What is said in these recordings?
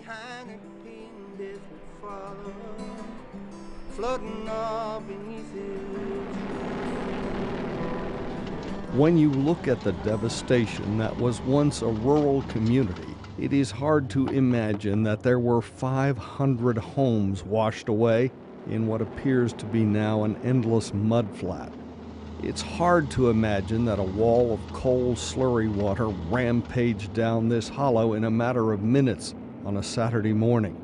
behind death would follow, floating all beneath it. When you look at the devastation that was once a rural community, it is hard to imagine that there were 500 homes washed away in what appears to be now an endless mudflat. It's hard to imagine that a wall of cold, slurry water rampaged down this hollow in a matter of minutes on a Saturday morning.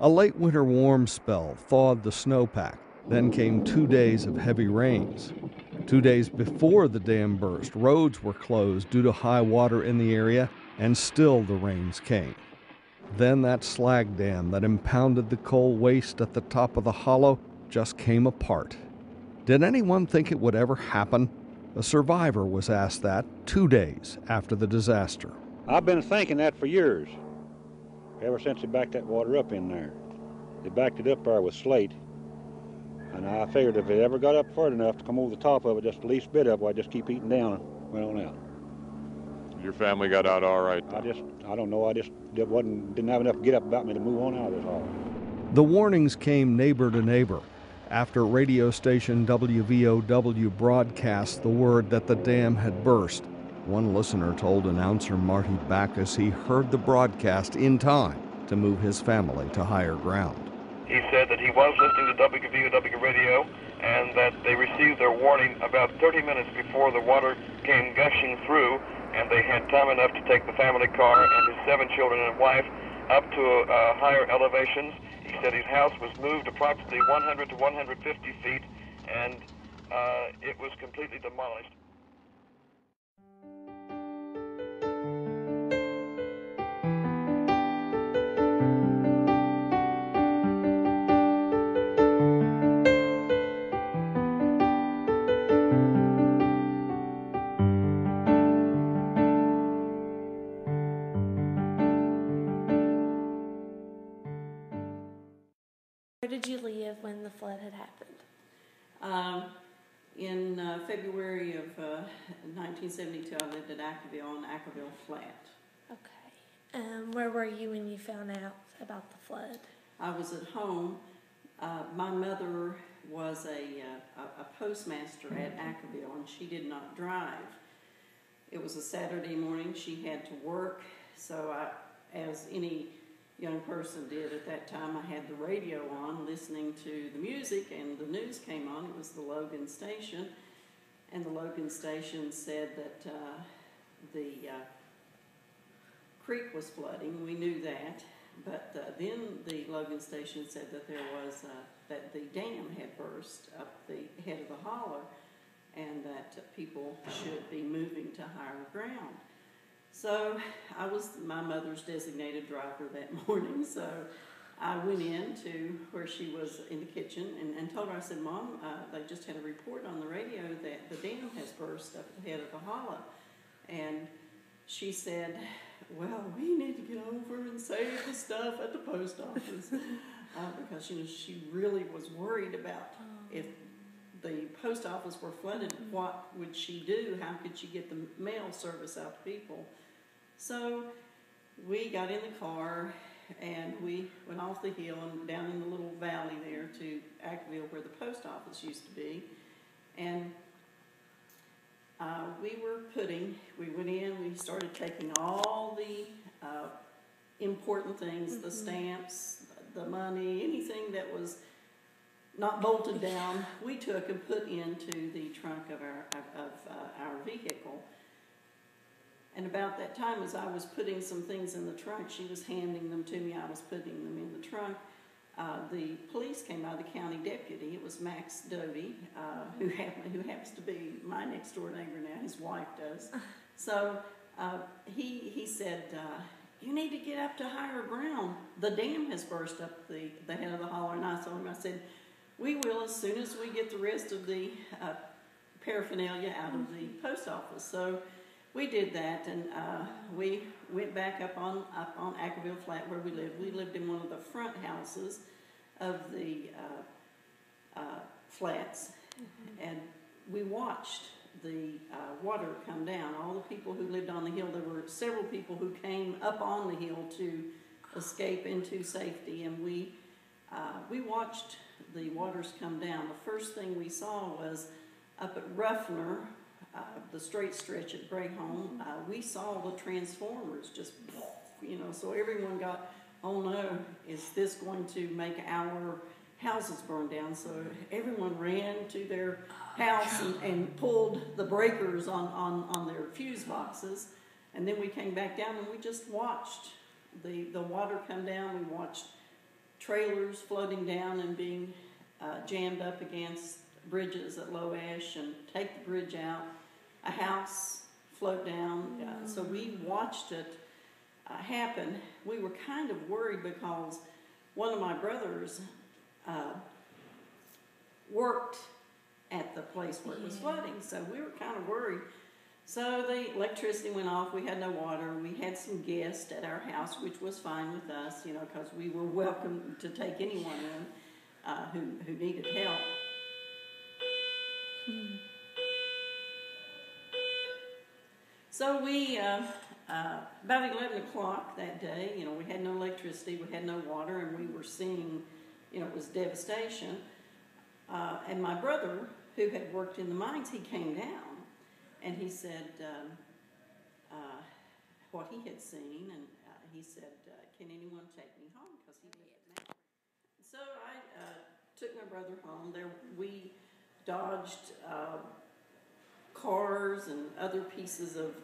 A late winter warm spell thawed the snowpack, then came two days of heavy rains. Two days before the dam burst, roads were closed due to high water in the area, and still the rains came. Then that slag dam that impounded the coal waste at the top of the hollow just came apart. Did anyone think it would ever happen? A survivor was asked that two days after the disaster. I've been thinking that for years, ever since they backed that water up in there. They backed it up there with slate, and I figured if it ever got up far enough to come over the top of it, just the least bit of it, I'd just keep eating down and went on out. Your family got out all right. I just, I don't know, I just wasn't, didn't have enough get up about me to move on out of this hall. The warnings came neighbor to neighbor after radio station WVOW broadcast the word that the dam had burst. One listener told announcer Marty Backus he heard the broadcast in time to move his family to higher ground. He said that he was listening to WVOW radio and that they received their warning about 30 minutes before the water came gushing through and they had time enough to take the family car and his seven children and wife up to uh, higher elevations. He said his house was moved approximately 100 to 150 feet, and uh, it was completely demolished. Did you live when the flood had happened? Um, in uh, February of uh, 1972, I lived at Accoville on Accoville Flat. Okay. Um, where were you when you found out about the flood? I was at home. Uh, my mother was a, uh, a, a postmaster at Accoville, and she did not drive. It was a Saturday morning. She had to work, so I, as any young person did at that time. I had the radio on, listening to the music, and the news came on. It was the Logan station, and the Logan station said that uh, the uh, creek was flooding. We knew that, but uh, then the Logan station said that there was uh, that the dam had burst up the head of the holler, and that people should be moving to higher ground. So I was my mother's designated driver that morning. So I went in to where she was in the kitchen and, and told her, I said, Mom, uh, they just had a report on the radio that the dam has burst up at the head of the hollow. And she said, Well, we need to get over and save the stuff at the post office. uh, because you know, she really was worried about if the post office were flooded, what would she do? How could she get the mail service out to people? So we got in the car and we went off the hill and down in the little valley there to Accoville where the post office used to be. And uh, we were putting, we went in, we started taking all the uh, important things, the stamps, the money, anything that was not bolted down, we took and put into the trunk of our, of, uh, our vehicle. And about that time, as I was putting some things in the trunk, she was handing them to me. I was putting them in the trunk. Uh, the police came by, the county deputy. It was Max Doty, uh, who, happen, who happens to be my next door neighbor now. His wife does. So uh, he, he said, uh, You need to get up to higher ground. The dam has burst up the, the head of the holler. And I told him, I said, We will as soon as we get the rest of the uh, paraphernalia out of the post office. So we did that, and uh, we went back up on up on Accoville Flat where we lived. We lived in one of the front houses of the uh, uh, flats, mm-hmm. and we watched the uh, water come down. All the people who lived on the hill, there were several people who came up on the hill to escape into safety, and we uh, we watched the waters come down. The first thing we saw was up at Ruffner, uh, the straight stretch at Braeholm. Uh, we saw the transformers just, you know, so everyone got, oh no, is this going to make our houses burn down? So everyone ran to their house and, and pulled the breakers on, on, on their fuse boxes. And then we came back down and we just watched the, the water come down. We watched trailers floating down and being uh, jammed up against bridges at Low Ash and take the bridge out. A house float down. Uh, so we watched it uh, happen. We were kind of worried because one of my brothers uh, worked at the place where it was flooding. So we were kind of worried. So the electricity went off. We had no water. We had some guests at our house, which was fine with us, you know, because we were welcome to take anyone in uh, who, who needed help. So we, uh, uh, about 11 o'clock that day, you know, we had no electricity, we had no water, and we were seeing, you know, it was devastation. Uh, and my brother, who had worked in the mines, he came down and he said um, uh, what he had seen, and uh, he said, uh, "Can anyone take me home?" Because he lived at. So I uh, took my brother home. There we dodged uh, cars and other pieces of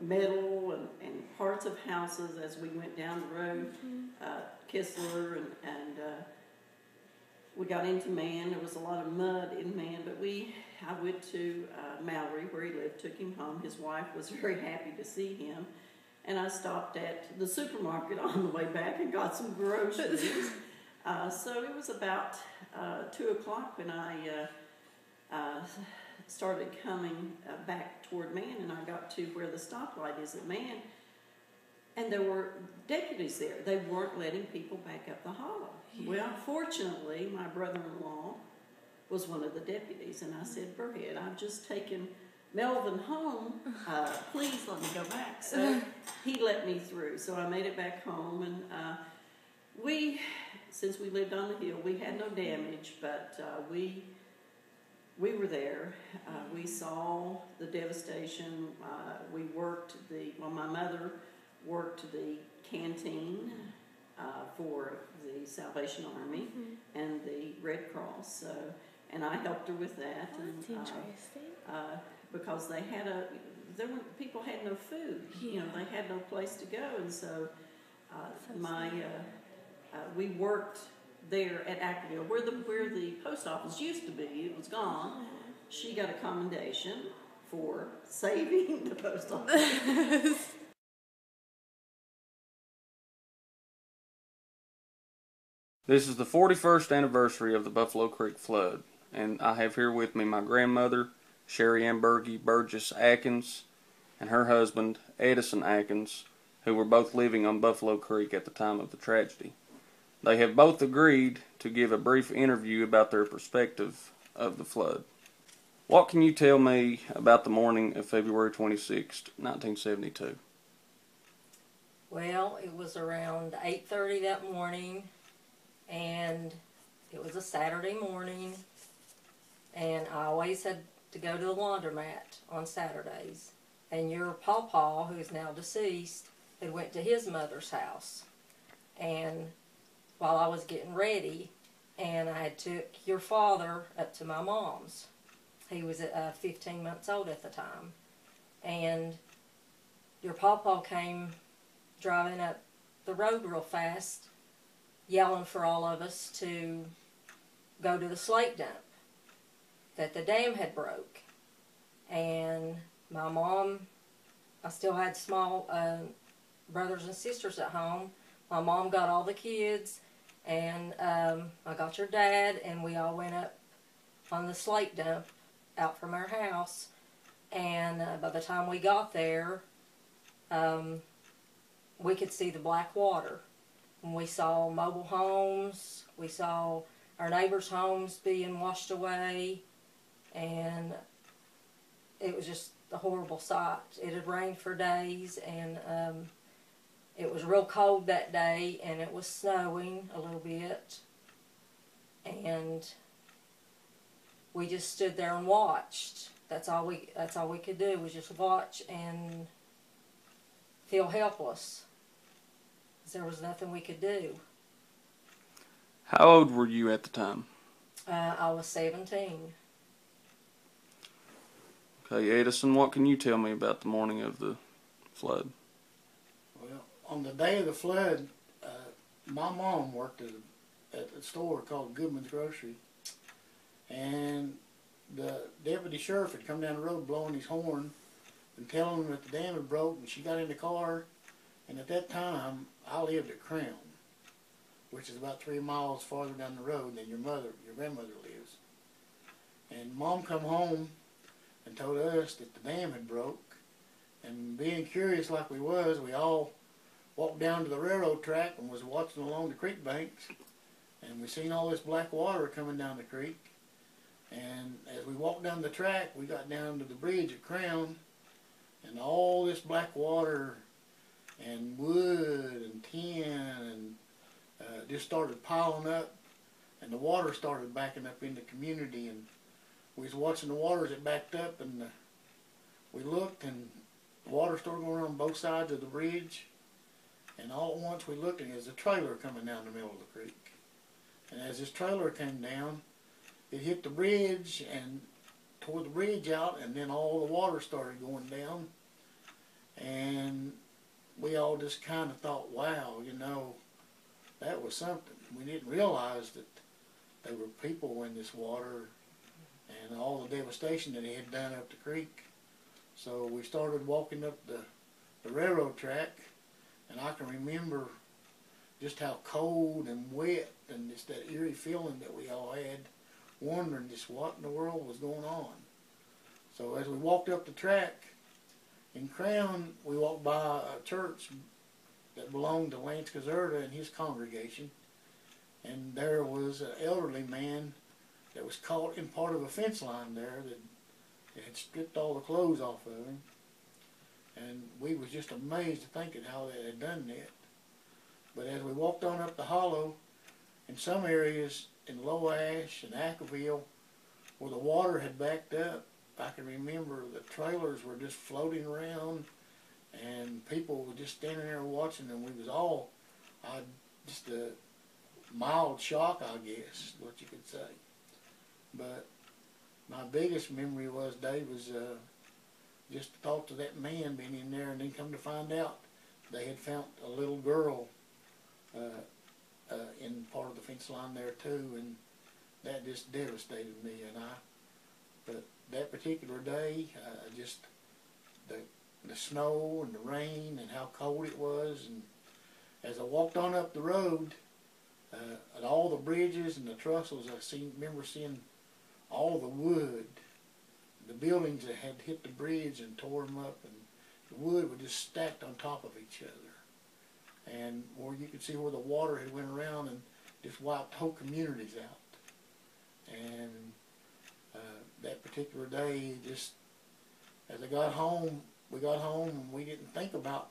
metal and, and parts of houses as we went down the road. Uh, Kistler and, and uh, we got into Man. There was a lot of mud in Man, but we I went to uh, Mallory where he lived, took him home. His wife was very happy to see him, and I stopped at the supermarket on the way back and got some groceries. uh, so it was about uh, two o'clock when I uh, uh, started coming uh, back toward Man, and I got to where the stoplight is at Man. And there were deputies there. They weren't letting people back up the hollow. Well, fortunately, my brother in law was one of the deputies, and I said, Burhead, I've just taken Melvin home. Uh, please let me go back. So he let me through. So I made it back home, and uh, we, since we lived on the hill, we had no damage, but uh, we we were there. Uh, we saw the devastation. Uh, we worked the well. My mother worked the canteen uh, for the Salvation Army Mm-hmm. and the Red Cross. So, and I helped her with that. Oh, that's and, uh, interesting. uh, because they had a there were people had no food. You know, they had no place to go, and so, uh, So my uh, uh, we worked there at Accoville, where the where the post office used to be. It was gone. She got a commendation for saving the post office. This is the 41st anniversary of the Buffalo Creek flood, and I have here with me my grandmother, Sherry Ann Berge Burgess Atkins, and her husband, Edison Atkins, who were both living on Buffalo Creek at the time of the tragedy. They have both agreed to give a brief interview about their perspective of the flood. What can you tell me about the morning of February 26, 1972? Well, it was around 8:30 that morning and it was a Saturday morning and I always had to go to the laundromat on Saturdays. And your pawpaw, who's now deceased, had went to his mother's house. And while I was getting ready, and I had took your father up to my mom's. He was uh, 15 months old at the time. And your pawpaw came driving up the road real fast, yelling for all of us to go to the slate dump, that the dam had broke. And my mom, I still had small uh, brothers and sisters at home. My mom got all the kids, and um, I got your dad, and we all went up on the slate dump out from our house. And uh, by the time we got there, um, we could see the black water. And we saw mobile homes, we saw our neighbors' homes being washed away, and it was just a horrible sight. It had rained for days, and um, it was real cold that day and it was snowing a little bit. And we just stood there and watched. That's all we that's all we could do was just watch and feel helpless. 'Cause There was nothing we could do. How old were you at the time? Uh, I was 17. Okay, Edison, what can you tell me about the morning of the flood? Well, on the day of the flood, uh, my mom worked at a, at a store called Goodman's Grocery, and the deputy sheriff had come down the road blowing his horn and telling them that the dam had broke, and she got in the car, and at that time, I lived at Crown, which is about three miles farther down the road than your mother, your grandmother lives. And mom come home and told us that the dam had broke, and being curious like we was, we all walked down to the railroad track and was watching along the creek banks, and we seen all this black water coming down the creek. And as we walked down the track, we got down to the bridge at Crown, and all this black water and wood and tin and uh, just started piling up, and the water started backing up in the community, and we was watching the water as it backed up, and uh, we looked, and the water started going on both sides of the bridge, and all at once we looked, and there's a trailer coming down the middle of the creek, and as this trailer came down, it hit the bridge and tore the bridge out, and then all the water started going down, and we all just kind of thought, wow, you know, that was something. We didn't realize that there were people in this water and all the devastation that it had done up the creek. So we started walking up the, the railroad track, and I can remember just how cold and wet and just that eerie feeling that we all had, wondering just what in the world was going on. So as we walked up the track, in Crown, we walked by a church that belonged to Lance Caserta and his congregation, and there was an elderly man that was caught in part of a fence line there that had stripped all the clothes off of him, and we was just amazed to think at how they had done that. But as we walked on up the hollow, in some areas in Low Ash and Accoville, where the water had backed up, I can remember the trailers were just floating around, and people were just standing there watching, and we was all, I just a mild shock, I guess, what you could say. But my biggest memory was Dave was uh, just the thought of that man being in there, and then come to find out they had found a little girl uh, uh, in part of the fence line there too, and that just devastated me. And I, but that particular day, uh, just the the snow and the rain and how cold it was, and as I walked on up the road, uh, at all the bridges and the trestles, I seen remember seeing all the wood, the buildings that had hit the bridge and tore them up, and the wood was just stacked on top of each other, and where you could see where the water had went around and just wiped whole communities out, and uh, that particular day, just as I got home, we got home and we didn't think about,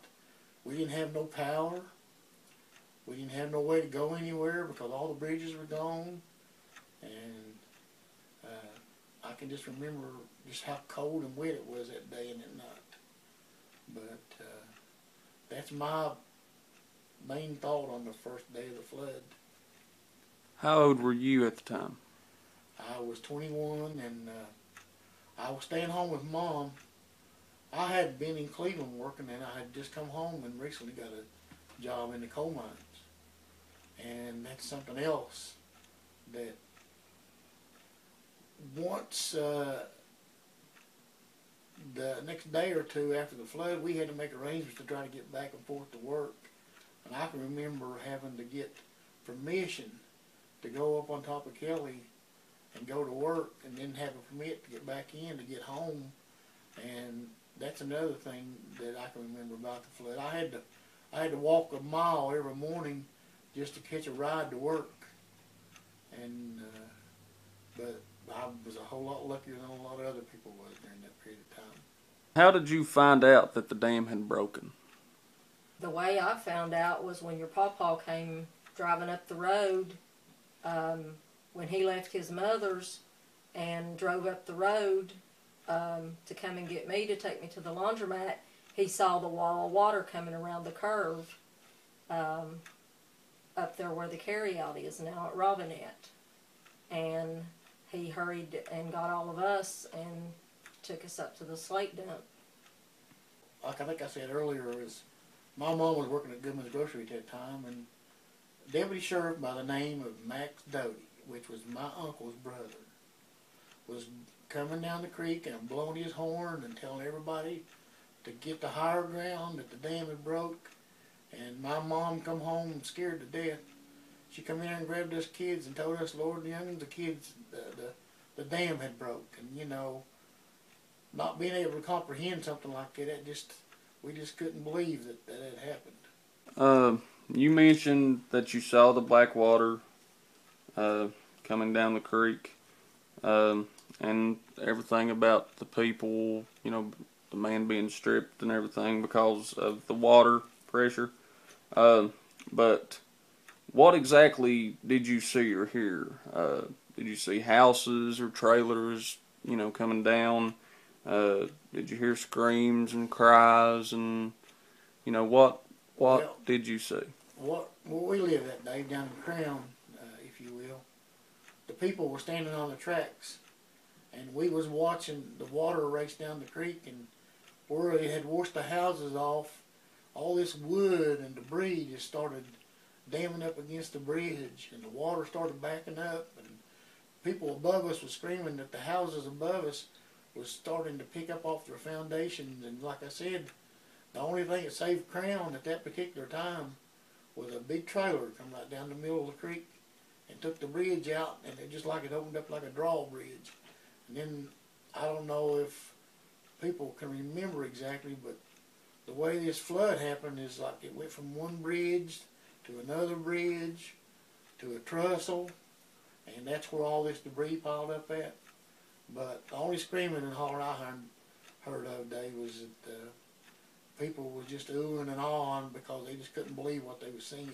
we didn't have no power, we didn't have no way to go anywhere because all the bridges were gone, and uh, I can just remember just how cold and wet it was that day and that night. But uh, that's my main thought on the first day of the flood. How old were you at the time? I was 21 and uh, I was staying home with mom. I had been in Cleveland working and I had just come home and recently got a job in the coal mines. And that's something else that once uh, the next day or two after the flood, we had to make arrangements to try to get back and forth to work. And I can remember having to get permission to go up on top of Kelly and go to work and then have a permit to get back in to get home. And that's another thing that I can remember about the flood. I had to I had to walk a mile every morning just to catch a ride to work. And uh, but I was a whole lot luckier than a lot of other people was during that period of time. How did you find out that the dam had broken? The the way I found out was when your pawpaw came driving up the road. Um, when he left his mother's and drove up the road um, to come and get me to take me to the laundromat, he saw the wall of water coming around the curve um, up there where the carryout is now at Robinette. And he hurried and got all of us and took us up to the slate dump. Like I think I said earlier, is my mom was working at Goodman's Grocery at that time, and deputy sheriff by the name of Max Doty, which was my uncle's brother, was coming down the creek and blowing his horn and telling everybody to get to higher ground that the dam had broke. And my mom come home scared to death. She come in and grabbed us kids and told us, Lord, the youngins, the kids, the, the, the dam had broke. And, you know, not being able to comprehend something like that, just, we just couldn't believe that that had happened. Uh, you mentioned that you saw the black water uh, coming down the creek, um, and everything about the people, you know, the man being stripped and everything because of the water pressure. Uh, but what exactly did you see or hear? Uh, did you see houses or trailers, you know, coming down? Uh, did you hear screams and cries and, you know, what what Well- did you see? What, where we live that day, down in Crown, uh, if you will, the people were standing on the tracks, and we was watching the water race down the creek, and where it had washed the houses off, all this wood and debris just started damming up against the bridge, and the water started backing up, and people above us was screaming that the houses above us was starting to pick up off their foundations, and like I said, the only thing that saved Crown at that particular time was a big trailer come right down the middle of the creek and took the bridge out, and it just like it opened up like a drawbridge. And then I don't know if people can remember exactly, but the way this flood happened is like it went from one bridge to another bridge to a trestle, and that's where all this debris piled up at. But the only screaming and hollering I heard, heard of day was that uh, people was just oohing and awing because they just couldn't believe what they were seeing.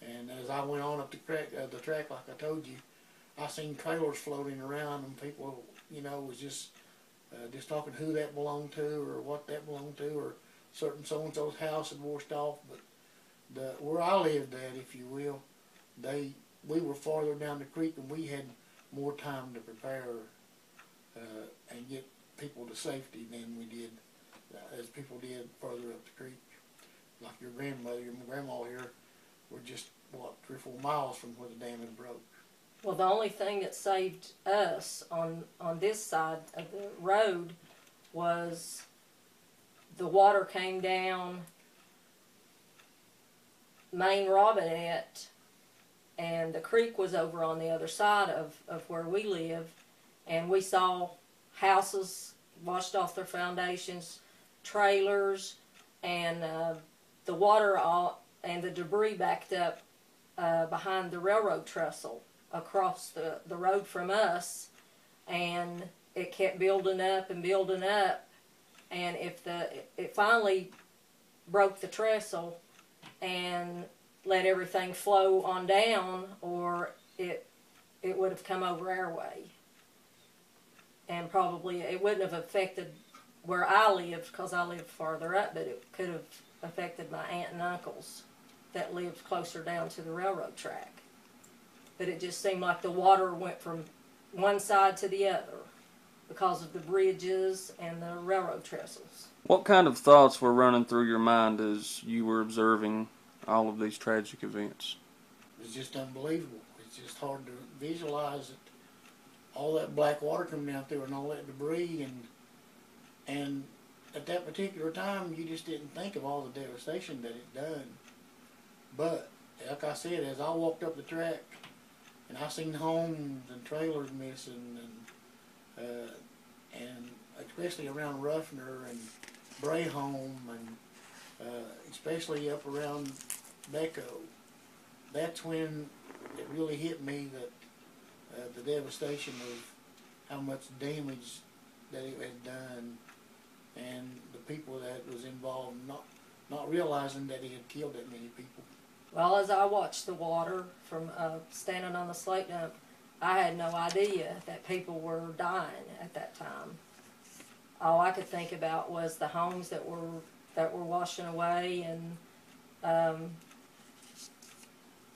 And as I went on up the track, uh, the track, like I told you, I seen trailers floating around, and people, you know, was just uh, just talking who that belonged to or what that belonged to, or certain so and so's house had washed off. But the where I lived at, if you will, they we were farther down the creek, and we had more time to prepare uh, and get people to safety than we did uh, as people did further up the creek. Like your grandmother, your grandma here, were just what three or four miles from where the dam had broke. Well, the only thing that saved us on on this side of the road was the water came down Main Robinette, and the creek was over on the other side of, of where we live, and we saw houses washed off their foundations, trailers, and uh, the water all and the debris backed up uh, behind the railroad trestle across the, the road from us. And it kept building up and building up. And if the it finally broke the trestle and let everything flow on down or it it would have come over our way. And probably it wouldn't have affected where I lived because I lived farther up but it could have affected my aunt and uncles that lived closer down to the railroad track but it just seemed like the water went from one side to the other because of the bridges and the railroad trestles. What kind of thoughts were running through your mind as you were observing all of these tragic events? It's just unbelievable. It's just hard to visualize it. All that black water coming down through and all that debris and and at that particular time you just didn't think of all the devastation that it done. But like I said, as I walked up the track and I seen homes and trailers missing and uh, and especially around Ruffner and Braeholm and uh, especially up around Becco, that's when it really hit me that uh, the devastation of how much damage that it had done and the people that was involved, not not realizing that he had killed that many people. Well, as I watched the water from uh, standing on the slate dump, I had no idea that people were dying at that time. All I could think about was the homes that were that were washing away and um,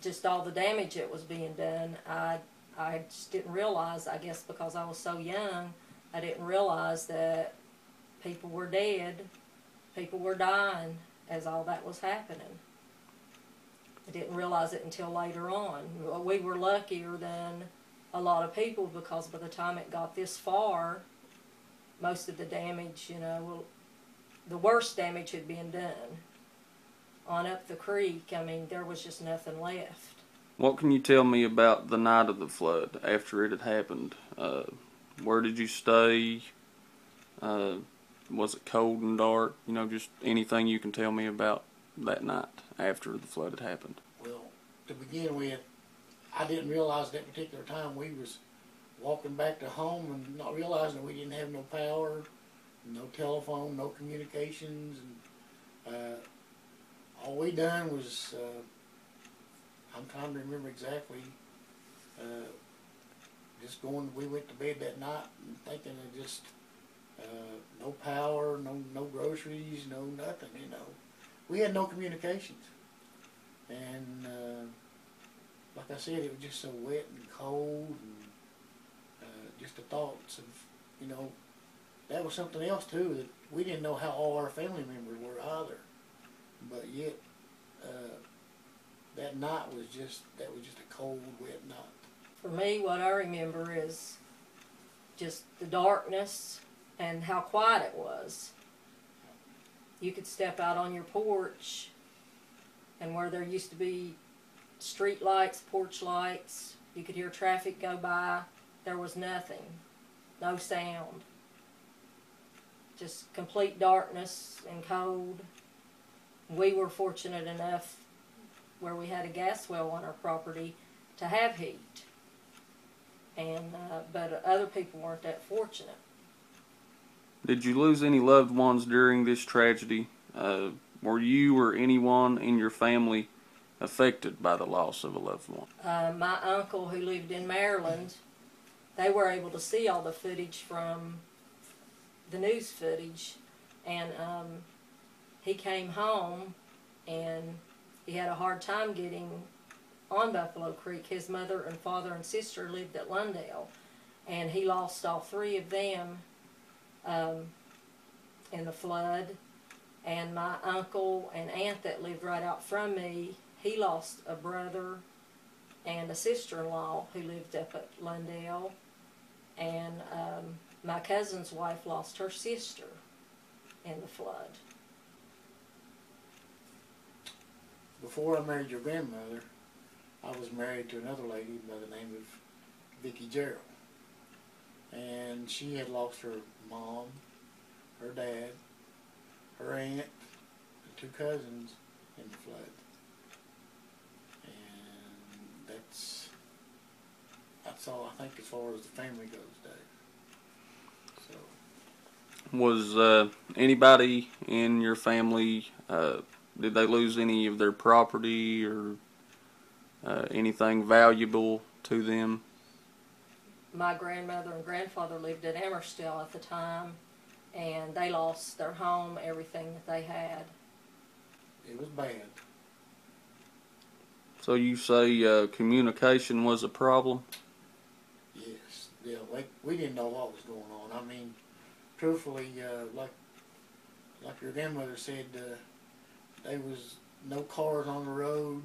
just all the damage that was being done. I I just didn't realize. I guess because I was so young, I didn't realize that people were dead, people were dying as all that was happening. I didn't realize it until later on. We were luckier than a lot of people because by the time it got this far, most of the damage, you know, the worst damage had been done. On up the creek, I mean, there was just nothing left. What can you tell me about the night of the flood after it had happened? Uh, where did you stay? Uh, was it cold and dark? You know, just anything you can tell me about that night after the flood had happened. Well, to begin with, I didn't realize that particular time we was walking back to home and not realizing we didn't have no power, no telephone, no communications, and uh, all we done was uh, I'm trying to remember exactly. Uh, just going, we went to bed that night and thinking of just uh, no power, no no groceries, no nothing. You know, we had no communications, and uh, like I said, it was just so wet and cold, and uh, just the thoughts of, you know, that was something else too that we didn't know how all our family members were either, but yet uh, that night was just that was just a cold, wet night. For me, what I remember is just the darkness and how quiet it was. You could step out on your porch, and where there used to be street lights, porch lights, you could hear traffic go by. There was nothing, no sound. Just complete darkness and cold. We were fortunate enough where we had a gas well on our property to have heat. And uh, but other people weren't that fortunate. Did you lose any loved ones during this tragedy? Uh, were you or anyone in your family affected by the loss of a loved one? Uh, my uncle, who lived in Maryland, they were able to see all the footage from the news footage, and um, he came home and he had a hard time getting on Buffalo Creek. His mother and father and sister lived at Lundale, and he lost all three of them um, in the flood. And my uncle and aunt that lived right out from me, he lost a brother and a sister-in-law who lived up at Lundale. And um, my cousin's wife lost her sister in the flood. Before I married your grandmother, I was married to another lady by the name of Vicki Gerald. And she had lost her mom, her dad, her aunt, and two cousins in the flood. And that's that's all I think as far as the family goes, Dave. So Was uh, anybody in your family, uh, did they lose any of their property or uh, anything valuable to them? My grandmother and grandfather lived at Amherstdale at the time, and they lost their home, everything that they had. it was bad. So you say uh, communication was a problem? Yes, yeah. Like we didn't know what was going on. I mean, truthfully, uh, like like your grandmother said, uh, there was no cars on the road.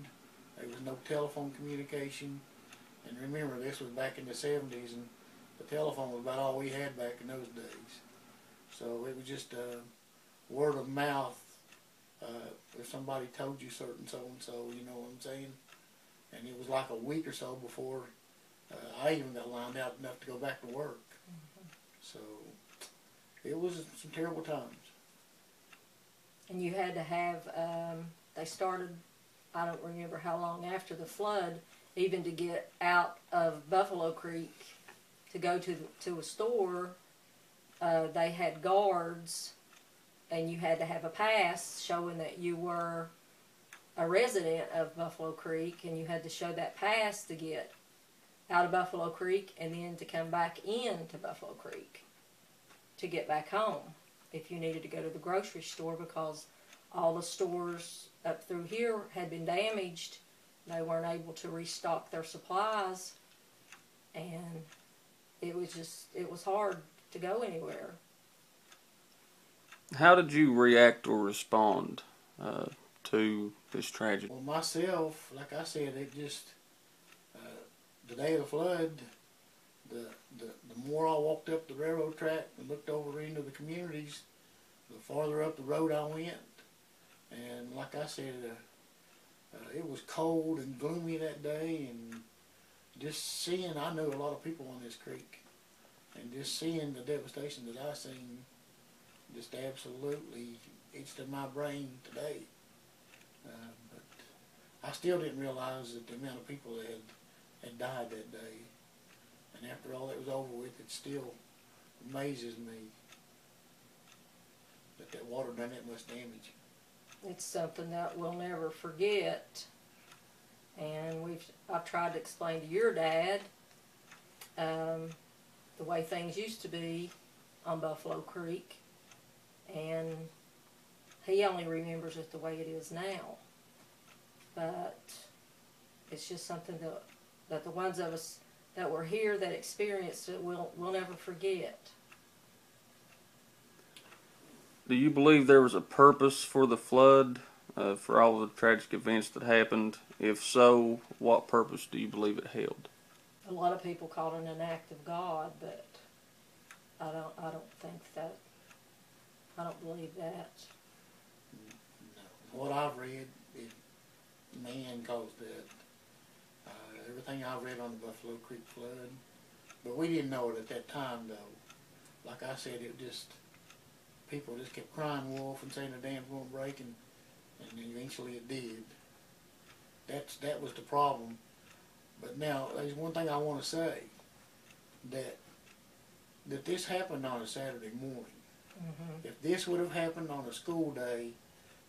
There was no telephone communication. And remember, this was back in the seventies, and the telephone was about all we had back in those days. So it was just uh, word of mouth. Uh, if somebody told you certain so and so, you know what I'm saying. And it was like a week or so before uh, I even got lined out enough to go back to work. So it was some terrible times. And you had to have, um, they started, I don't remember how long after the flood, even to get out of Buffalo Creek to go to to a store. Uh, they had guards and you had to have a pass showing that you were a resident of Buffalo Creek, and you had to show that pass to get out of Buffalo Creek and then to come back into Buffalo Creek to get back home if you needed to go to the grocery store because all the stores up through here had been damaged. They weren't able to restock their supplies, and it was just it was hard to go anywhere. How did you react or respond uh, to this tragedy? Well, myself, like I said, it just uh, the day of the flood. The, the the more I walked up the railroad track and looked over into the communities, the farther up the road I went. And like I said, uh, uh, it was cold and gloomy that day, and just seeing, I knew a lot of people on this creek, and just seeing the devastation that I seen, just absolutely etched in my brain today. Uh, but I still didn't realize that the amount of people that had, had died that day. And after all that was over with, it still amazes me that that water done that much damage. It's something that we'll never forget. And we've I've tried to explain to your dad um, the way things used to be on Buffalo Creek, and he only remembers it the way it is now. But it's just something that that the ones of us that were here that experienced it will will never forget. Do you believe there was a purpose for the flood, uh, for all the tragic events that happened? If so, what purpose do you believe it held? A lot of people call it an act of God, but I don't. I don't think that. I don't believe that. What I've read, it, man caused it. Uh, everything I've read on the Buffalo Creek flood, but we didn't know it at that time though. Like I said, it just people just kept crying wolf and saying the dam's going to break, and and eventually it did. That's that was the problem. But now there's one thing I want to say that that this happened on a Saturday morning. Mm-hmm. If this would have happened on a school day,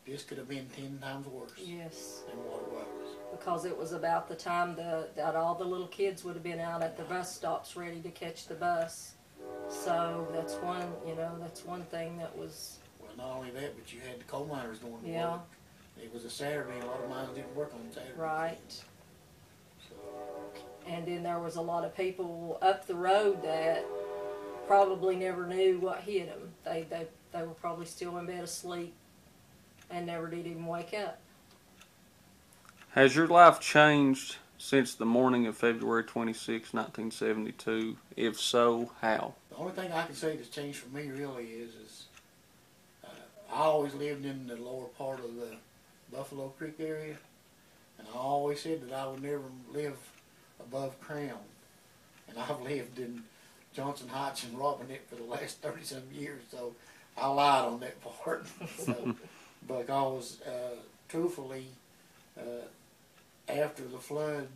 this could have been ten times worse Yes, than what it was. because it was about the time the, that all the little kids would have been out at the bus stops ready to catch the bus. So that's one, you know, that's one thing that was, Well, not only that, but you had the coal miners going to Yeah. work. It was a Saturday, and a lot of mines didn't work on Saturday. right. So, And then there was a lot of people up the road that probably never knew what hit them. They, they, they were probably still in bed asleep and never did even wake up. Has your life changed since the morning of February 26, 1972? If so, how? the only thing I can say that's changed for me really is, is uh, I always lived in the lower part of the Buffalo Creek area, and I always said that I would never live above Crown. And I've lived in Johnson Heights and Robinette for the last 30 some years, so I lied on that part. so, because uh, truthfully, uh, after the flood,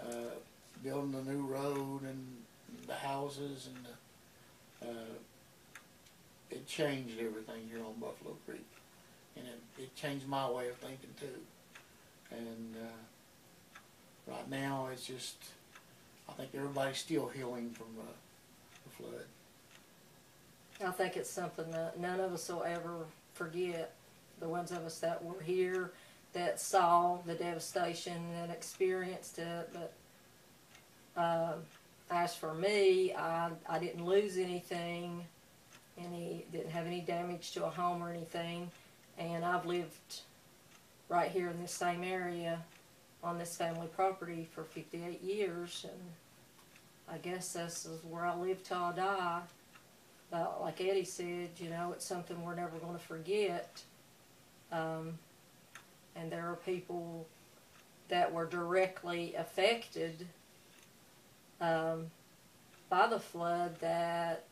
uh, building the new road and the houses and the, uh, it changed everything here on Buffalo Creek, and it, it changed my way of thinking too. And uh, right now, it's just I think everybody's still healing from uh, the flood. I think it's something that none of us will ever forget. The ones of us that were here, that saw the devastation and experienced it. But um, as for me, I, I didn't lose anything, any didn't have any damage to a home or anything, and I've lived right here in this same area on this family property for 58 years, and I guess this is where I live till I die. But like Eddie said, you know, it's something we're never going to forget. Um, and there are people that were directly affected um, by the flood that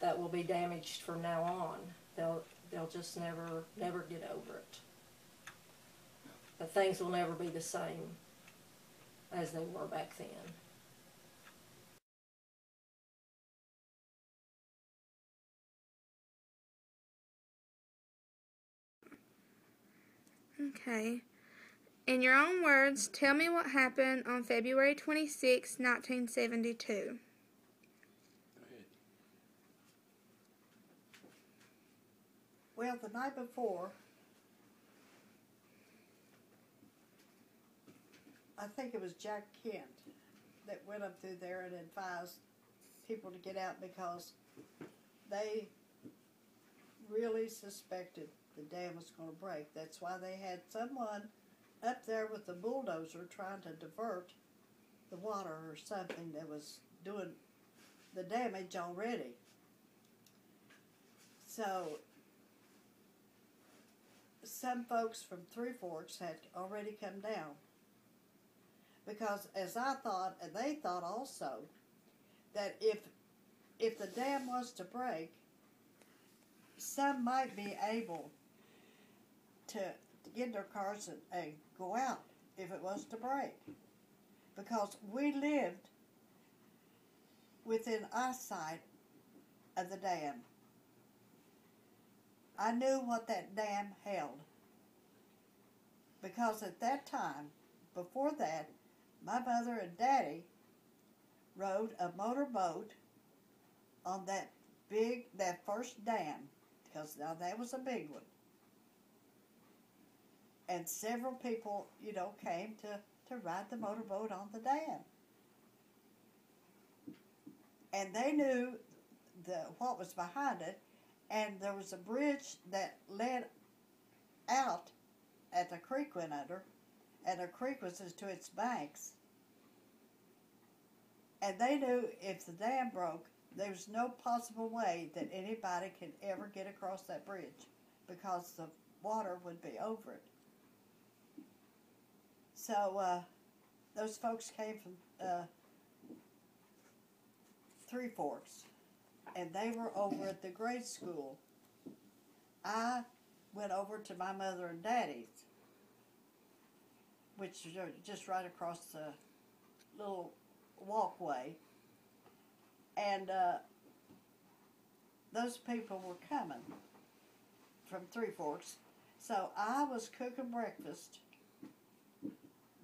that will be damaged from now on. They'll they'll just never never get over it. But things will never be the same as they were back then. Okay. In your own words, tell me what happened on February 26, 1972. Well, the night before, I think it was Jack Kent that went up through there and advised people to get out because they really suspected the dam was going to break. That's why they had someone up there with a the bulldozer trying to divert the water or something that was doing the damage already. So some folks from Three Forks had already come down. Because as I thought, and they thought also, that if if the dam was to break, some might be able to, get their cars and, and go out if it was to break. Because we lived within eyesight of the dam. I knew what that dam held. Because at that time, before that, my mother and daddy rode a motorboat on that big, that first dam, because now that was a big one. And several people, you know, came to, to ride the motorboat on the dam. And they knew the what was behind it and there was a bridge that led out at the creek went under, and the creek was to its banks. And they knew if the dam broke, there was no possible way that anybody could ever get across that bridge because the water would be over it. So uh, those folks came from uh, Three Forks and they were over at the grade school. I went over to my mother and daddy's, which is just right across the little walkway. And uh, those people were coming from Three Forks. So I was cooking breakfast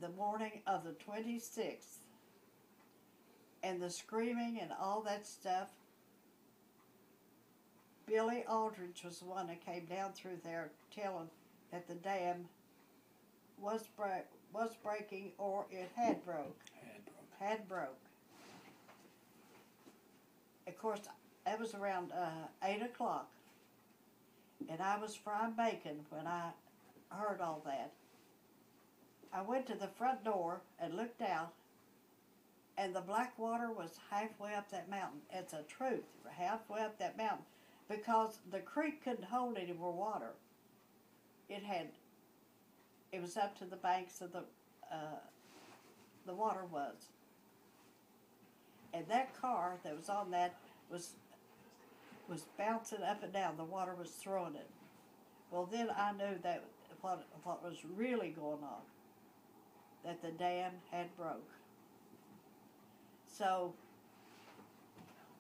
the morning of the 26th. And the screaming and all that stuff Billy Aldridge was the one that came down through there telling that the dam was break, was breaking or it had broke. Had broke. Had broke. Of course, that was around uh, 8 o'clock. And I was frying bacon when I heard all that. I went to the front door and looked out, and the black water was halfway up that mountain. It's a truth, halfway up that mountain because the creek couldn't hold any more water. It had, it was up to the banks of the, uh, the water was. And that car that was on that was, was bouncing up and down. The water was throwing it. Well, then I knew that what, what was really going on, that the dam had broke. So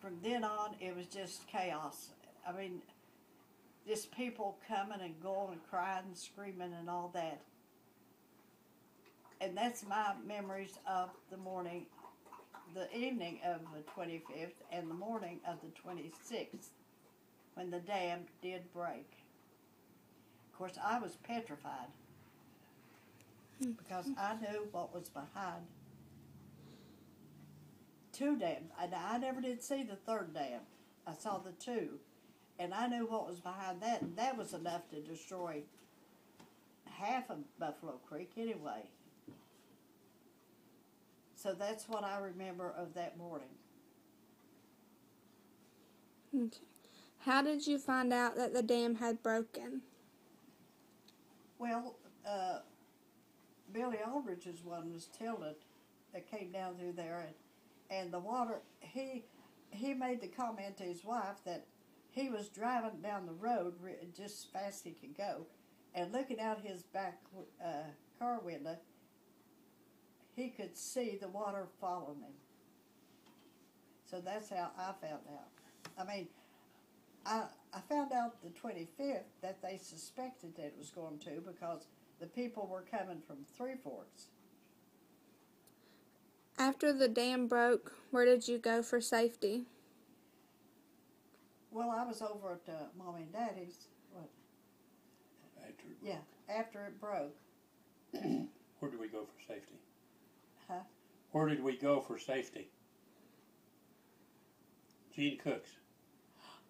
from then on, it was just chaos. I mean, just people coming and going and crying and screaming and all that. And that's my memories of the morning, the evening of the 25th and the morning of the 26th when the dam did break. Of course, I was petrified because I knew what was behind two dams. And I never did see the third dam. I saw the two. And I knew what was behind that, and that was enough to destroy half of Buffalo Creek anyway. So that's what I remember of that morning. Okay. How did you find out that the dam had broken? Well, uh, Billy Aldridge's one was tilted that came down through there, and, and the water, he, he made the comment to his wife that he was driving down the road just as fast as he could go, and looking out his back uh, car window, he could see the water following him. So that's how I found out. I mean, I I found out the 25th that they suspected that it was going to because the people were coming from Three Forks. After the dam broke, where did you go for safety? Well, I was over at uh, Mommy and Daddy's. What? After it Yeah, after it broke. Where did we go for safety? Huh? Where did we go for safety? Gene Cooks.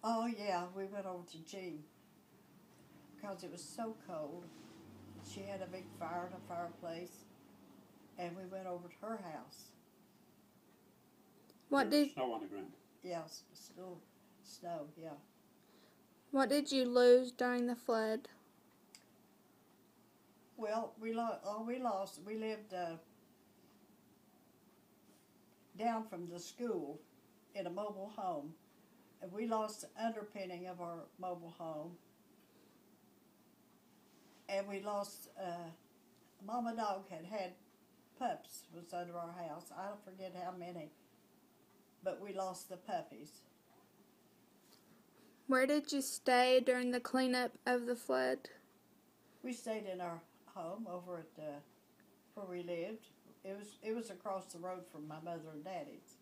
Oh yeah, we went over to Gene because it was so cold. She had a big fire in a fireplace, and we went over to her house. What did snow on the ground? Yes, snow, snow. Yeah. what did you lose during the flood? Well, we lost. Oh, we lost. We lived uh, down from the school in a mobile home, and we lost the underpinning of our mobile home. And we lost. Uh, Mama Dog had had pups was under our house. I don't forget how many, but we lost the puppies. Where did you stay during the cleanup of the flood? We stayed in our home over at uh, where we lived. It was it was across the road from my mother and daddy's.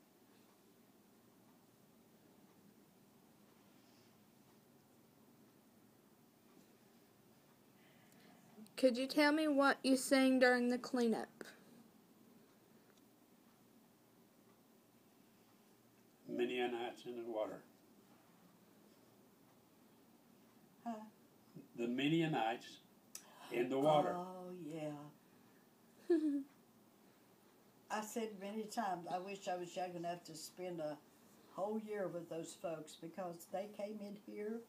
Could you tell me what you sang during the cleanup? Many a nights in the water. Huh? The many a nights in the water. Oh yeah. I said many times, I wish I was young enough to spend a whole year with those folks because they came in here,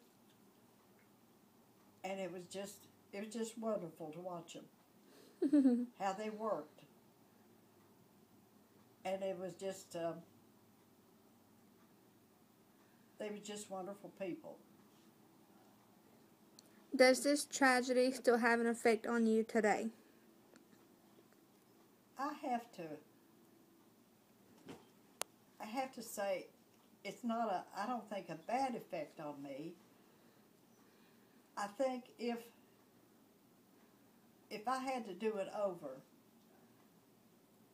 and it was just it was just wonderful to watch them how they worked, and it was just um, they were just wonderful people. Does this tragedy still have an effect on you today? I have to. I have to say, it's not a. I don't think a bad effect on me. I think if if I had to do it over,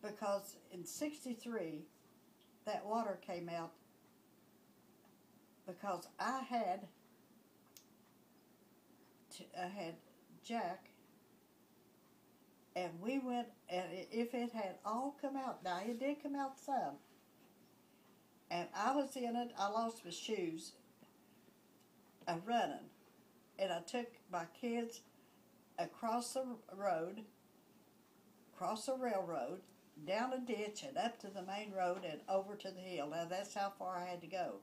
because in '63, that water came out because I had I had Jack and we went and if it had all come out now it did come out some and i was in it i lost my shoes uh, running and i took my kids across the road across the railroad down a ditch and up to the main road and over to the hill now that's how far i had to go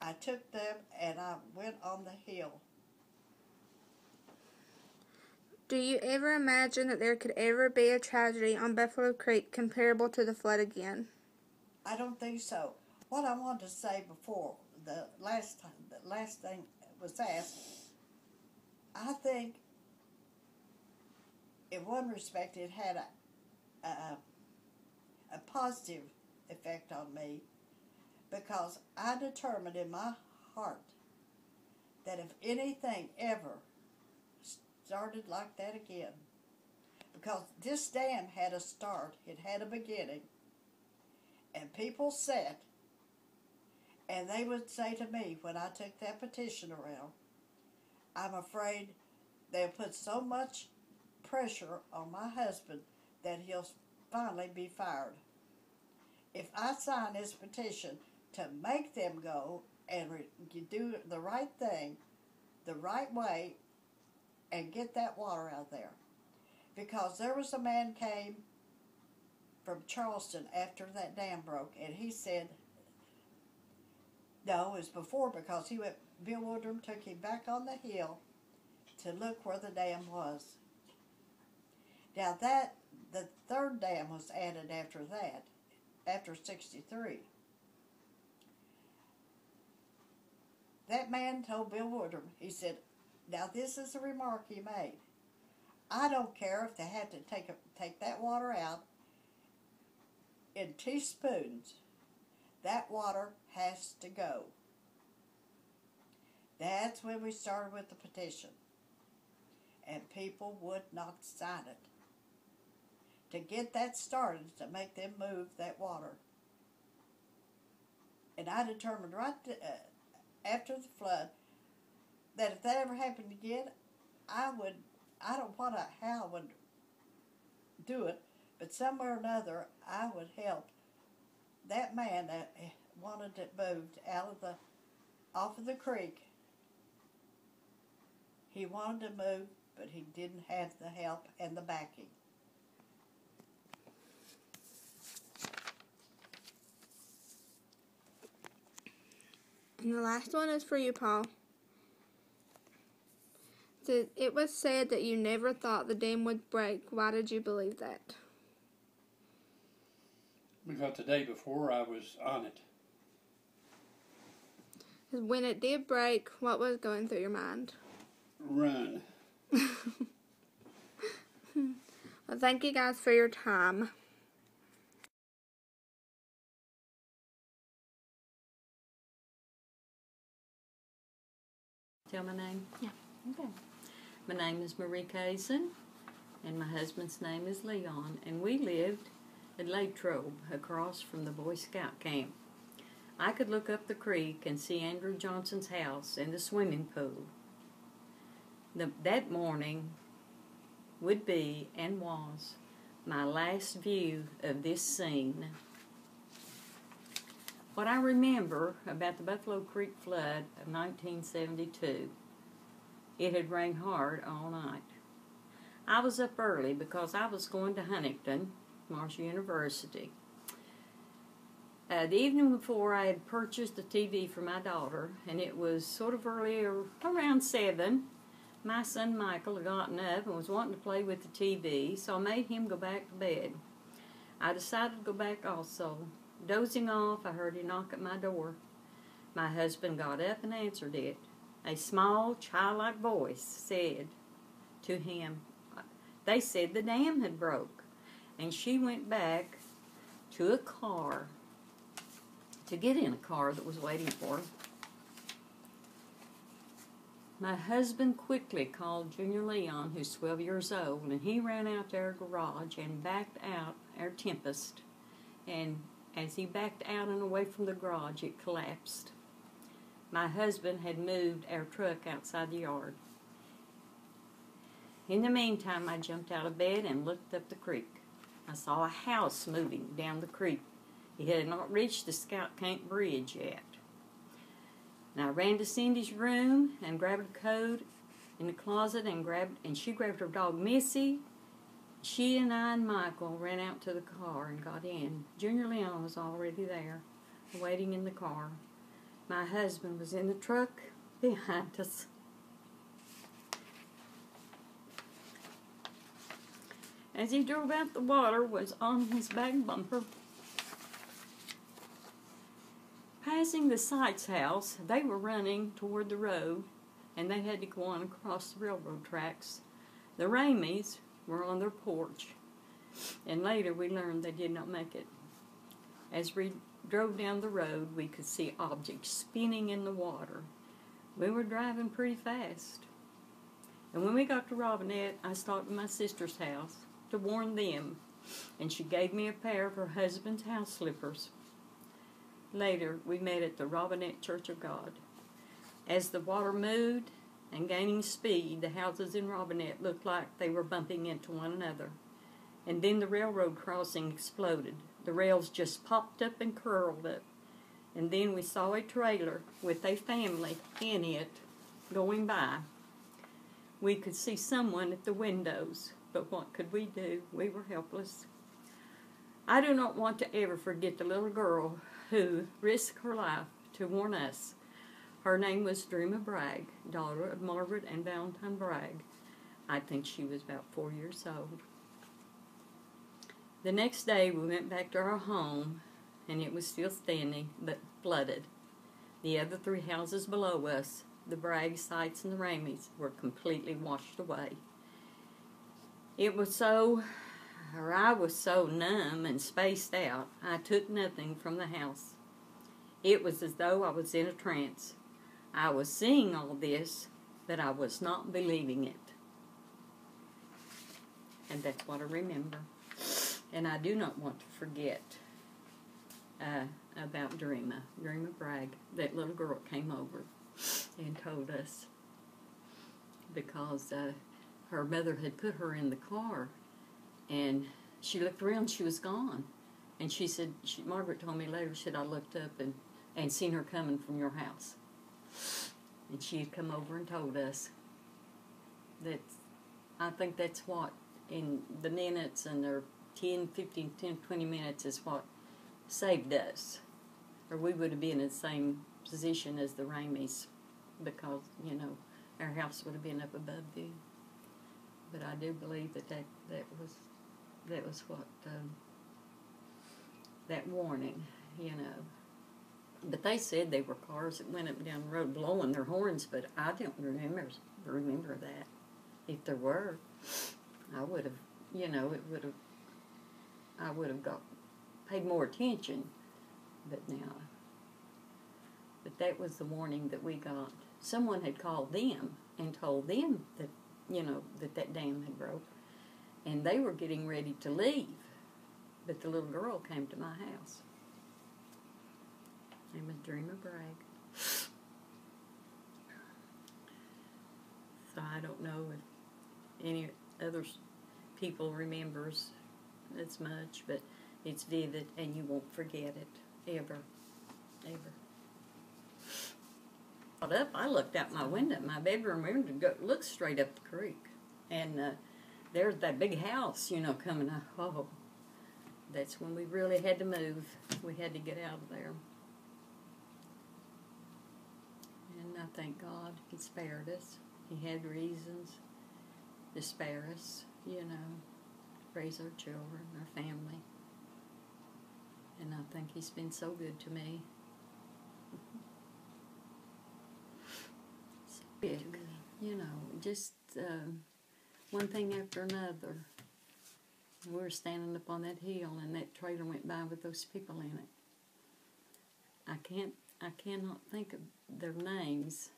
i took them and i went on the hill Do you ever imagine that there could ever be a tragedy on Buffalo Creek comparable to the flood again? I don't think so. What I wanted to say before the last time, the last thing was asked, I think, in one respect, it had a, a a positive effect on me because I determined in my heart that if anything ever started like that again, because this dam had a start, it had a beginning, and people said, and they would say to me when I took that petition around, I'm afraid they'll put so much pressure on my husband that he'll finally be fired. If I sign this petition to make them go and do the right thing, the right way, and get that water out there. Because there was a man came from Charleston after that dam broke, and he said, no, it was before because he went, Bill Woodrum took him back on the hill to look where the dam was. Now that, the third dam was added after that, after 63. That man told Bill Woodrum, he said, now this is a remark he made. I don't care if they had to take a, take that water out in teaspoons. That water has to go. That's when we started with the petition. And people would not sign it. To get that started, to make them move that water. And I determined right to, uh, after the flood that if that ever happened again, I would, I don't want to, how I would do it, but somewhere or another, I would help that man that wanted it moved out of the, off of the creek. He wanted to move, but he didn't have the help and the backing. And the last one is for you, Paul. It was said that you never thought the dam would break. Why did you believe that? Because the day before I was on it. When it did break, what was going through your mind? Run. Well, thank you guys for your time. Tell my name? Yeah. Okay. My name is Marie Kaysen, and my husband's name is Leon, and we lived at Latrobe, across from the Boy Scout camp. I could look up the creek and see Andrew Johnson's house and the swimming pool. The, that morning would be and was my last view of this scene. What I remember about the Buffalo Creek flood of 1972, it had rained hard all night. I was up early because I was going to Huntington, Marshall University. Uh, the evening before, I had purchased a TV for my daughter, and it was sort of early, around 7. My son Michael had gotten up and was wanting to play with the TV, so I made him go back to bed. I decided to go back also. Dozing off, I heard a knock at my door. My husband got up and answered it. A small, childlike voice said to him, They said the dam had broke. And she went back to a car to get in a car that was waiting for her. My husband quickly called Junior Leon, who's 12 years old, and he ran out to our garage and backed out our Tempest. And as he backed out and away from the garage, it collapsed. My husband had moved our truck outside the yard. In the meantime, I jumped out of bed and looked up the creek. I saw a house moving down the creek. It had not reached the Scout Camp Bridge yet. And I ran to Cindy's room and grabbed a coat in the closet and grabbed and she grabbed her dog Missy. She and I and Michael ran out to the car and got in. Junior Leon was already there, waiting in the car. My husband was in the truck behind us. As he drove out, the water was on his back bumper. Passing the Sykes house, they were running toward the road, and they had to go on across the railroad tracks. The Ramies were on their porch, and later we learned they did not make it. As we drove down the road, we could see objects spinning in the water. We were driving pretty fast. And when we got to Robinette, I stopped at my sister's house to warn them, and she gave me a pair of her husband's house slippers. Later, we met at the Robinette Church of God. As the water moved and gaining speed, the houses in Robinette looked like they were bumping into one another. And then the railroad crossing exploded. The rails just popped up and curled up. And then we saw a trailer with a family in it going by. We could see someone at the windows, but what could we do? We were helpless. I do not want to ever forget the little girl who risked her life to warn us. Her name was Dreama Bragg, daughter of Margaret and Valentine Bragg. I think she was about four years old. The next day we went back to our home and it was still standing but flooded. The other three houses below us, the Bragg sites and the Ramies, were completely washed away. It was so or I was so numb and spaced out, I took nothing from the house. It was as though I was in a trance. I was seeing all this, but I was not believing it. And that's what I remember. And I do not want to forget uh, about Dreama, Dreama Bragg. That little girl came over and told us because uh, her mother had put her in the car and she looked around, she was gone. And she said, she, Margaret told me later, she said, I looked up and, and seen her coming from your house. And she had come over and told us that I think that's what in the minutes and their 10, 15, 10, 20 minutes is what saved us. Or we would have been in the same position as the Ramies because, you know, our house would have been up above them. But I do believe that that, that was that was what um, that warning, you know. But they said they were cars that went up and down the road blowing their horns, but I don't remember remember that. If there were, I would have, you know, it would have. I would have got paid more attention, but now. But that was the warning that we got. Someone had called them and told them that, you know, that that dam had broke, and they were getting ready to leave, but the little girl came to my house. Name was Dreama Bragg. So I don't know if any other people remembers as much, but it's vivid and you won't forget it ever, ever. Up, I looked out my window, my bedroom window, go, looked straight up the creek, and uh, there's that big house, you know, coming up. Oh, that's when we really had to move. We had to get out of there. And I thank God He spared us. He had reasons to spare us, you know, raise our children, our family. And I think He's been so good to me. So you know, just um, one thing after another. We were standing up on that hill, and that trailer went by with those people in it. I can't, I cannot think of their names.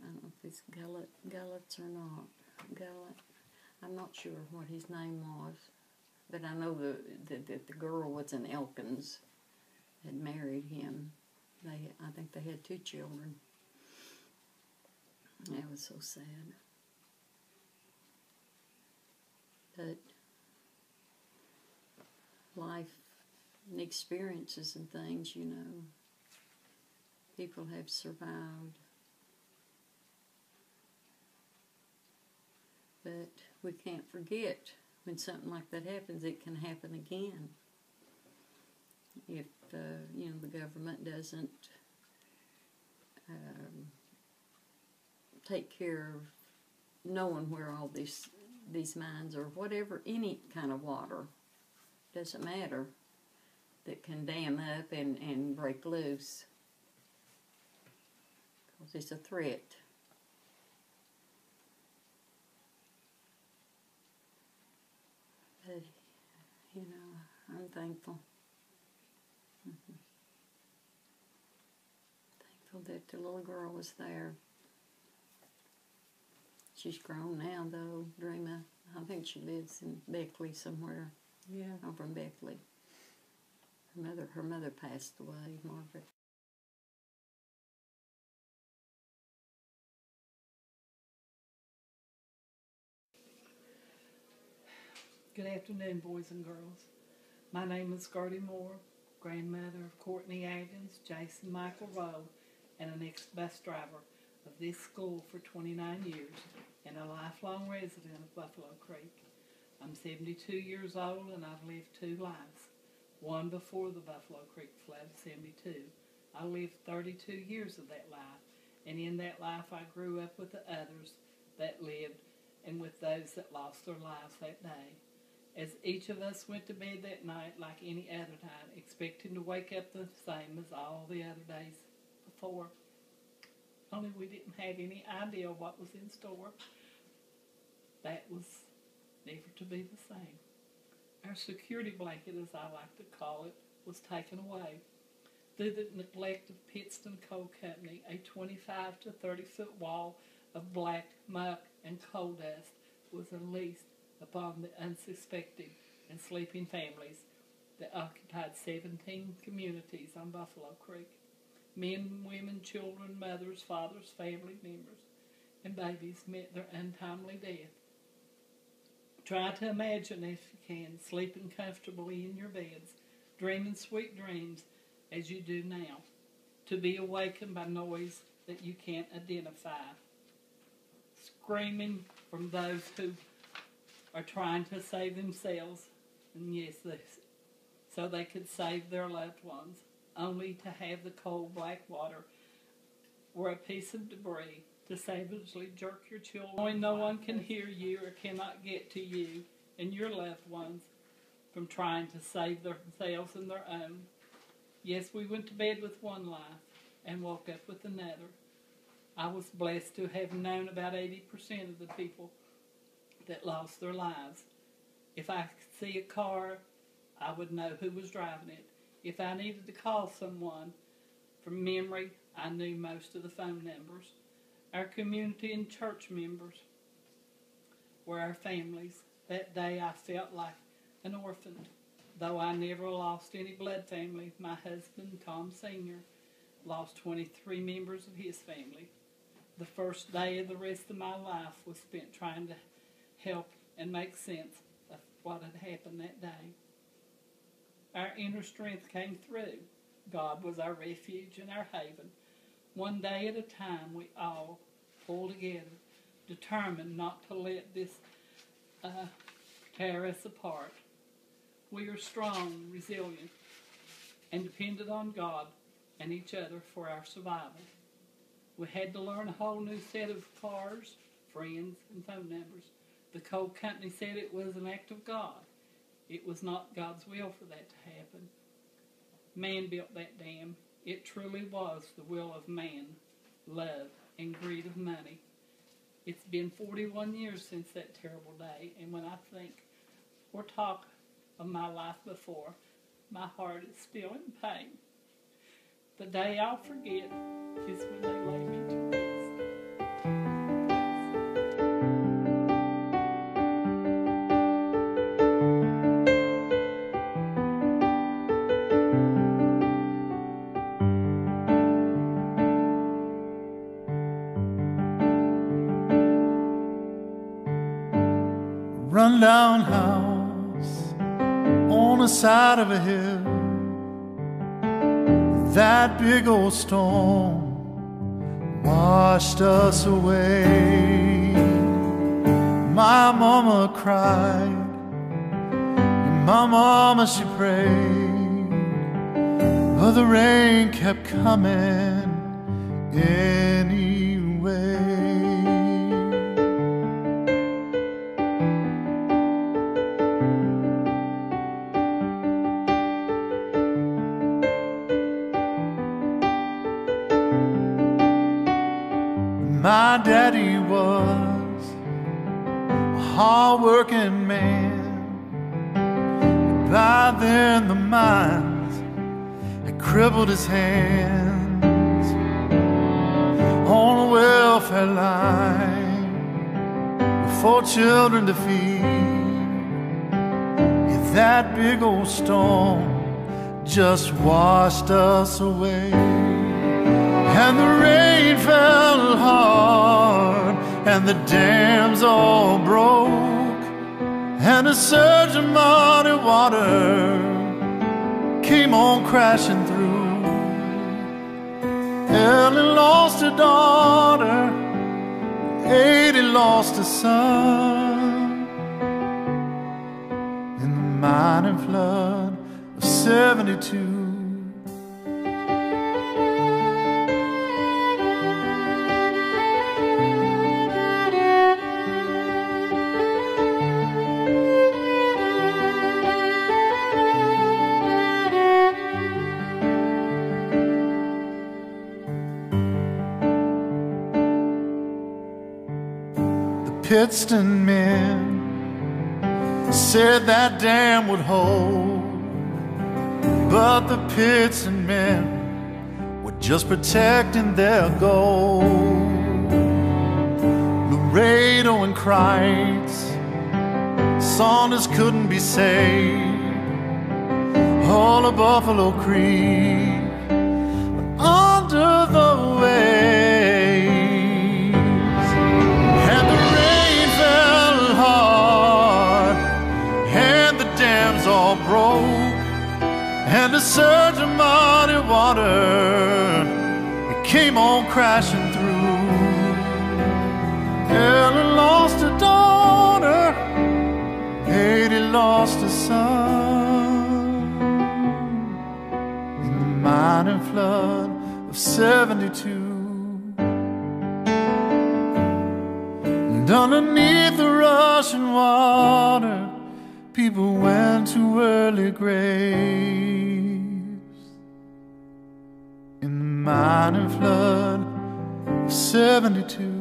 I don't know if it's Gullet, Gullets or not. Gullet. I'm not sure what his name was, but I know the the, the, the girl was an Elkins, had married him. They, I think they had two children. That was so sad. But life and experiences and things, you know, people have survived. But we can't forget when something like that happens, it can happen again. If, uh, you know, the government doesn't um, take care of knowing where all these these mines or whatever any kind of water doesn't matter that can dam up and, and break loose it's a threat. But you know, I'm thankful. Mm-hmm. Thankful that the little girl was there. She's grown now, though, Dreama. I think she lives in Beckley somewhere. Yeah. I'm from Beckley. Her mother, her mother passed away, Margaret. Good afternoon, boys and girls. My name is Gertie Moore, grandmother of Courtney Agins, Jason Michael Rowe, and an ex-bus driver of this school for 29 years and a lifelong resident of Buffalo Creek. I'm 72 years old and I've lived two lives. One before the Buffalo Creek flood, 72. I lived 32 years of that life, and in that life I grew up with the others that lived and with those that lost their lives that day. As each of us went to bed that night like any other night, expecting to wake up the same as all the other days before. Only we didn't have any idea what was in store. That was never to be the same. Our security blanket, as I like to call it, was taken away. through the neglect of Pittston Coal Company, a 25 to 30 foot wall of black muck and coal dust was released upon the unsuspecting and sleeping families that occupied 17 communities on Buffalo Creek. Men, women, children, mothers, fathers, family members, and babies met their untimely death. Try to imagine, if you can, sleeping comfortably in your beds, dreaming sweet dreams as you do now, to be awakened by noise that you can't identify, screaming from those who are trying to save themselves, and yes, this, so they could save their loved ones, only to have the cold black water or a piece of debris to savagely jerk your children, knowing no one can hear you or cannot get to you and your loved ones from trying to save themselves and their own. Yes, we went to bed with one life and woke up with another. I was blessed to have known about 80% of the people that lost their lives. If I could see a car, I would know who was driving it. If I needed to call someone from memory, I knew most of the phone numbers. Our community and church members were our families. That day I felt like an orphan. Though I never lost any blood family, my husband, Tom Sr., lost 23 members of his family. The first day of the rest of my life was spent trying to help and make sense of what had happened that day. Our inner strength came through. God was our refuge and our haven. One day at a time, we all pulled together, determined not to let this uh, tear us apart. We are strong, resilient, and depended on God and each other for our survival. We had to learn a whole new set of cars, friends, and phone numbers. The coal company said it was an act of God. It was not God's will for that to happen. Man built that dam. It truly was the will of man, love, and greed of money. It's been 41 years since that terrible day, and when I think or talk of my life before, my heart is still in pain. The day I'll forget is when they lay me to rundown house on the side of a hill. That big old storm washed us away. My mama cried, my mama she prayed, but the rain kept coming anyway. Crippled his hands on a welfare line with four children to feed. If that big old storm just washed us away. And the rain fell hard, and the dams all broke, and a surge of muddy water came on crashing through. Ellie lost her daughter, Adie lost her son, in the mining flood of 72. Pittston men said that dam would hold, but the Pittston men were just protecting their gold. Lorado and Crites, Saunders couldn't be saved. All of Buffalo Creek, under the waves, surge of muddy water it came on crashing through. Ellen lost a daughter, Katie lost a son in the mining flood of 72. And underneath the rushing water, people went to early graves. The flood of 72.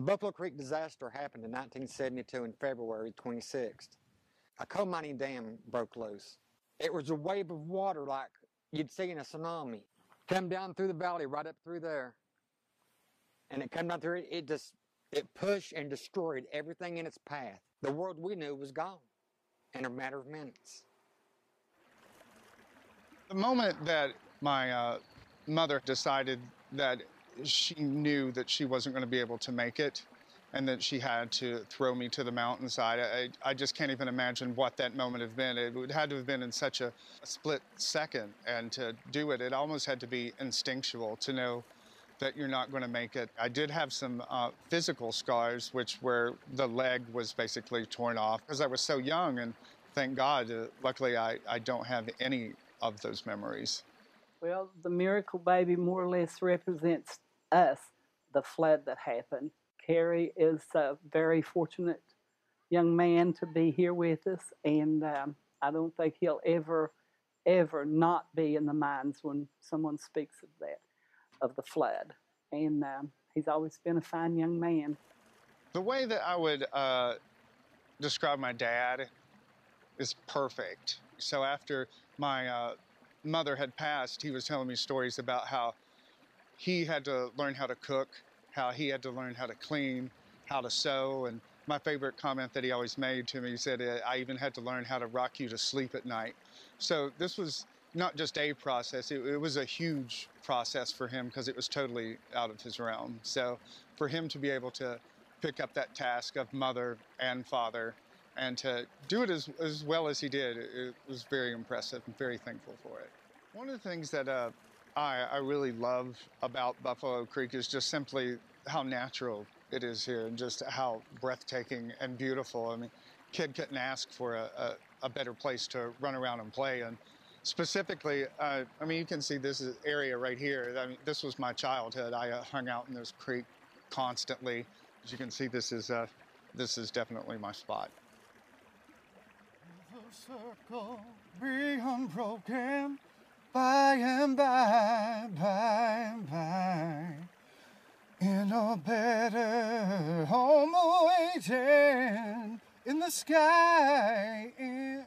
The Buffalo Creek disaster happened in 1972 in February 26th. A coal mining dam broke loose. It was a wave of water like you'd see in a tsunami. Come down through the valley, right up through there. And it come down through it, it just, it pushed and destroyed everything in its path. The world we knew was gone in a matter of minutes. The moment that my uh, mother decided that she knew that she wasn't going to be able to make it and that she had to throw me to the mountainside, I, I just can't even imagine what that moment have been. It would had to have been in such a, a split second, and to do it, it almost had to be instinctual to know that you're not going to make it. I did have some uh, physical scars, which where the leg was basically torn off because I was so young, and thank God, uh, luckily I, I don't have any of those memories. Well, the miracle baby more or less represents us, the flood that happened. Kerry is a very fortunate young man to be here with us, and um, I don't think he'll ever, ever not be in the minds when someone speaks of that, of the flood. And um, he's always been a fine young man. The way that I would uh, describe my dad is perfect. So after my uh, mother had passed, he was telling me stories about how he had to learn how to cook, how he had to learn how to clean, how to sew. And my favorite comment that he always made to me, he said, I even had to learn how to rock you to sleep at night. So this was not just a process, it, it was a huge process for him because it was totally out of his realm. So for him to be able to pick up that task of mother and father and to do it as, as well as he did, it, it was very impressive and very thankful for it. One of the things that uh, I, I really love about Buffalo Creek is just simply how natural it is here and just how breathtaking and beautiful. I mean, kid couldn't ask for a, a, a better place to run around and play. And specifically, uh, I mean, you can see this area right here. I mean, this was my childhood. I uh, hung out in this creek constantly. As you can see, this is uh, this is definitely my spot. The circle be unbroken by and by, by and by. In a better home awaiting in the sky. In